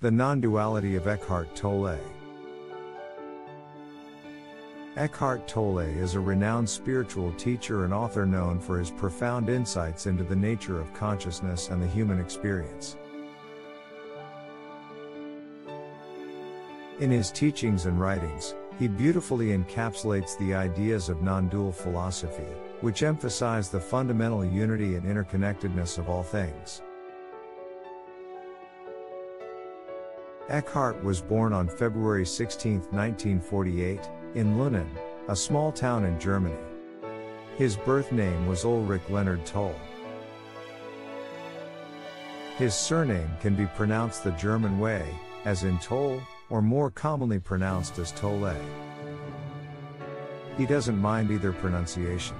The Non-Duality of Eckhart Tolle Eckhart Tolle is a renowned spiritual teacher and author known for his profound insights into the nature of consciousness and the human experience. In his teachings and writings, he beautifully encapsulates the ideas of non dual philosophy, which emphasize the fundamental unity and interconnectedness of all things. Eckhart was born on February 16, 1948, in Lünen, a small town in Germany. His birth name was Ulrich Leonard Toll. His surname can be pronounced the German way, as in Toll, or more commonly pronounced as Tolle. He doesn't mind either pronunciation.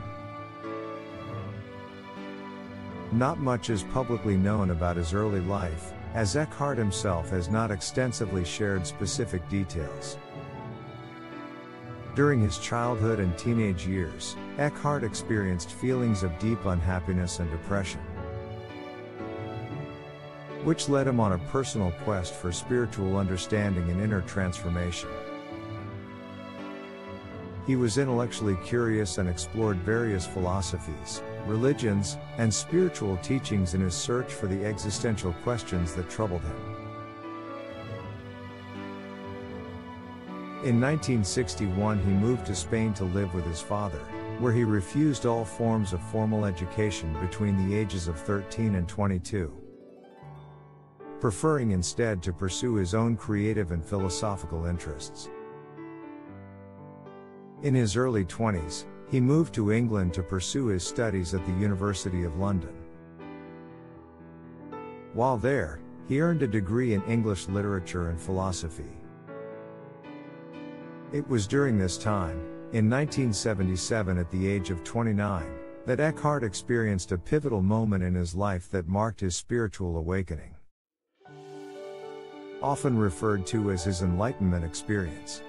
Not much is publicly known about his early life, as Eckhart himself has not extensively shared specific details. During his childhood and teenage years, Eckhart experienced feelings of deep unhappiness and depression, which led him on a personal quest for spiritual understanding and inner transformation. He was intellectually curious and explored various philosophies, religions, and spiritual teachings in his search for the existential questions that troubled him. In 1961, he moved to Spain to live with his father, where he refused all forms of formal education between the ages of 13 and 22, preferring instead to pursue his own creative and philosophical interests. In his early 20s, he moved to England to pursue his studies at the University of London. While there, he earned a degree in English literature and philosophy. It was during this time, in 1977 at the age of 29, that Eckhart experienced a pivotal moment in his life that marked his spiritual awakening. Often referred to as his enlightenment experience.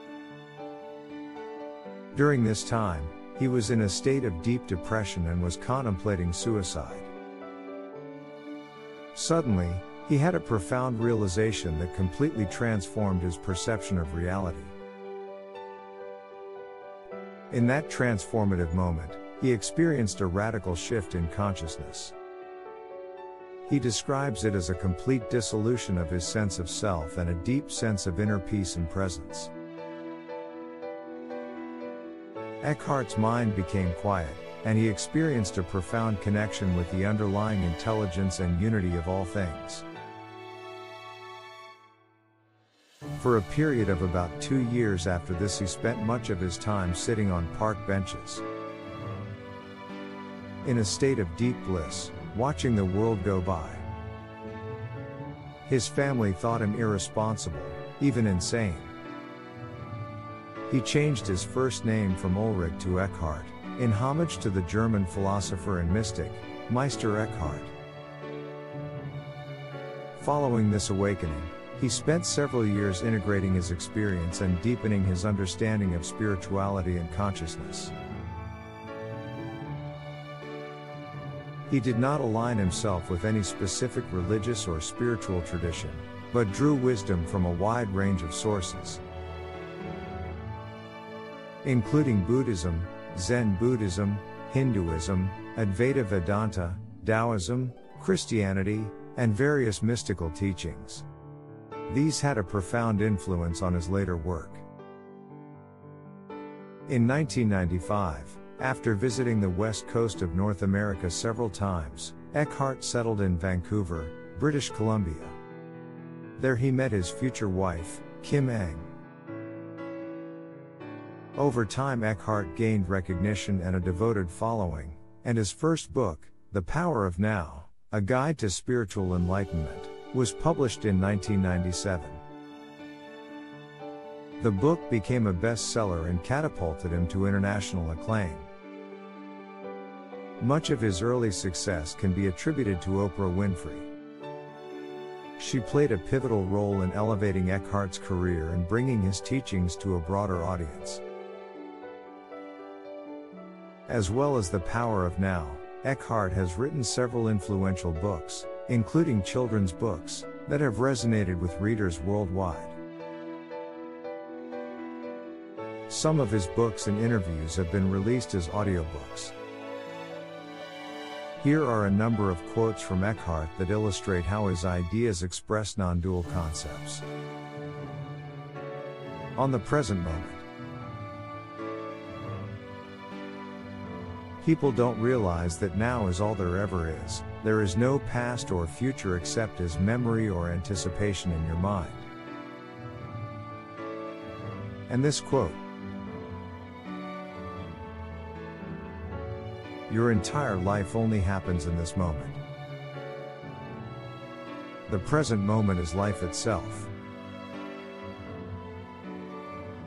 During this time, he was in a state of deep depression and was contemplating suicide. Suddenly, he had a profound realization that completely transformed his perception of reality. In that transformative moment, he experienced a radical shift in consciousness. He describes it as a complete dissolution of his sense of self and a deep sense of inner peace and presence. Eckhart's mind became quiet, and he experienced a profound connection with the underlying intelligence and unity of all things. For a period of about two years after this, he spent much of his time sitting on park benches. In a state of deep bliss, watching the world go by. His family thought him irresponsible, even insane. He changed his first name from Ulrich to Eckhart, in homage to the German philosopher and mystic, Meister Eckhart. Following this awakening, he spent several years integrating his experience and deepening his understanding of spirituality and consciousness. He did not align himself with any specific religious or spiritual tradition, but drew wisdom from a wide range of sources, including Buddhism, Zen Buddhism, Hinduism, Advaita Vedanta, Taoism, Christianity, and various mystical teachings. These had a profound influence on his later work. In 1995, after visiting the west coast of North America several times, Eckhart settled in Vancouver, British Columbia. There he met his future wife, Kim Eng. Over time, Eckhart gained recognition and a devoted following, and his first book, The Power of Now, A Guide to Spiritual Enlightenment, was published in 1997. The book became a bestseller and catapulted him to international acclaim. Much of his early success can be attributed to Oprah Winfrey. She played a pivotal role in elevating Eckhart's career and bringing his teachings to a broader audience. As well as The Power of Now, Eckhart has written several influential books, including children's books, that have resonated with readers worldwide. Some of his books and interviews have been released as audiobooks. Here are a number of quotes from Eckhart that illustrate how his ideas express non dual concepts. On the present moment, People don't realize that now is all there ever is, there is no past or future except as memory or anticipation in your mind. And this quote Your entire life only happens in this moment. The present moment is life itself.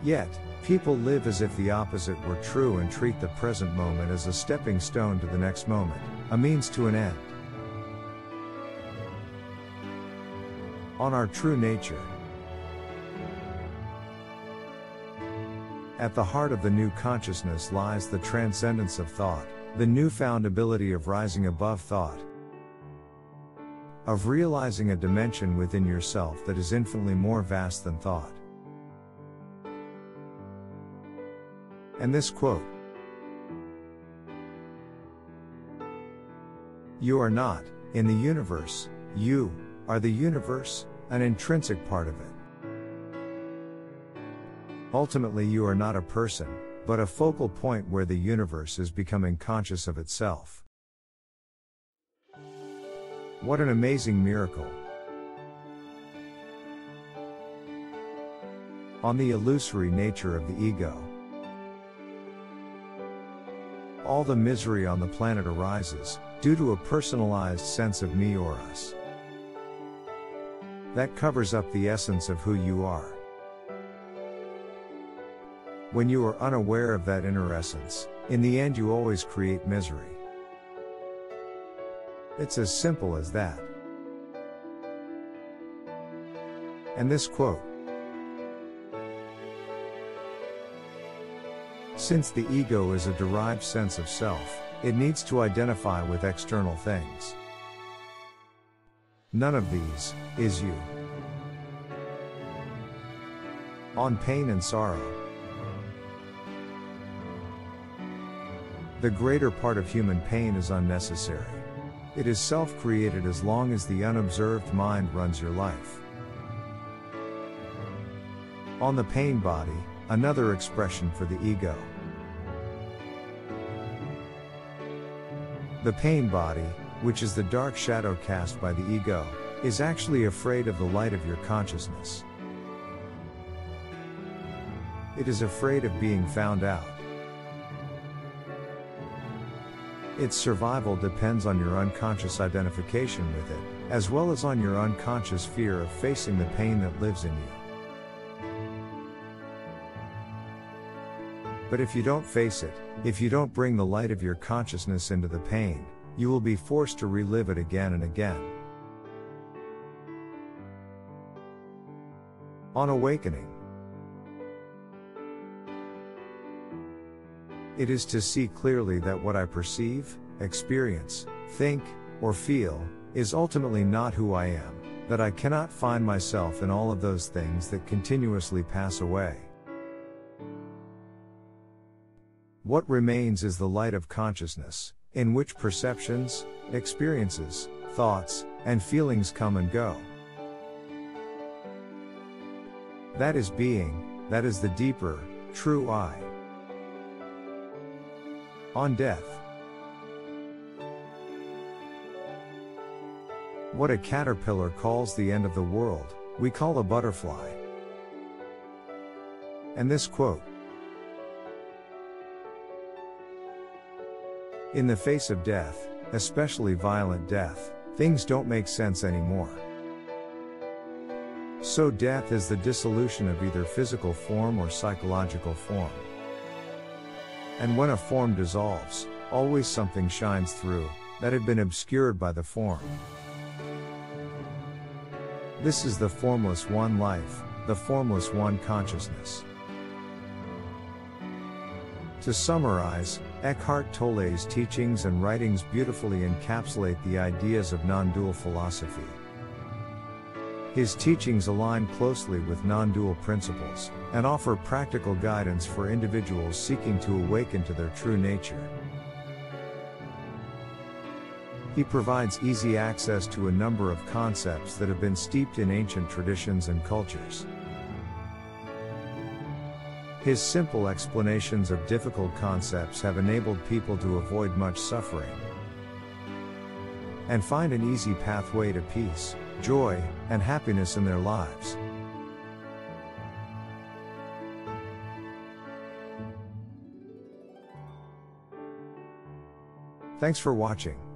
Yet, people live as if the opposite were true and treat the present moment as a stepping stone to the next moment, a means to an end. On our true nature, At the heart of the new consciousness lies the transcendence of thought, the newfound ability of rising above thought, of realizing a dimension within yourself that is infinitely more vast than thought. And this quote You are not, in the universe, you are the universe, an intrinsic part of it. Ultimately, you are not a person, but a focal point where the universe is becoming conscious of itself. What an amazing miracle! On the illusory nature of the ego. All the misery on the planet arises due to a personalized sense of me or us. That covers up the essence of who you are. When you are unaware of that inner essence, in the end you always create misery. It's as simple as that. And this quote Since the ego is a derived sense of self, it needs to identify with external things. None of these is you. On pain and sorrow. The greater part of human pain is unnecessary. It is self created as long as the unobserved mind runs your life. On the pain body, another expression for the ego. The pain body, which is the dark shadow cast by the ego, is actually afraid of the light of your consciousness. It is afraid of being found out. Its survival depends on your unconscious identification with it, as well as on your unconscious fear of facing the pain that lives in you. But if you don't face it, if you don't bring the light of your consciousness into the pain, you will be forced to relive it again and again. On awakening, It is to see clearly that what I perceive, experience, think, or feel, is ultimately not who I am, that I cannot find myself in all of those things that continuously pass away. What remains is the light of consciousness, in which perceptions, experiences, thoughts, and feelings come and go. That is being, that is the deeper, true I. On death. What a caterpillar calls the end of the world, we call a butterfly. And this quote In the face of death, especially violent death, things don't make sense anymore. So, death is the dissolution of either physical form or psychological form. And when a form dissolves, always something shines through, that had been obscured by the form. This is the formless one life, the formless one consciousness. To summarize, Eckhart Tolle's teachings and writings beautifully encapsulate the ideas of non dual philosophy. His teachings align closely with non dual principles and offer practical guidance for individuals seeking to awaken to their true nature. He provides easy access to a number of concepts that have been steeped in ancient traditions and cultures. His simple explanations of difficult concepts have enabled people to avoid much suffering and find an easy pathway to peace, joy, and happiness in their lives. Thanks for watching.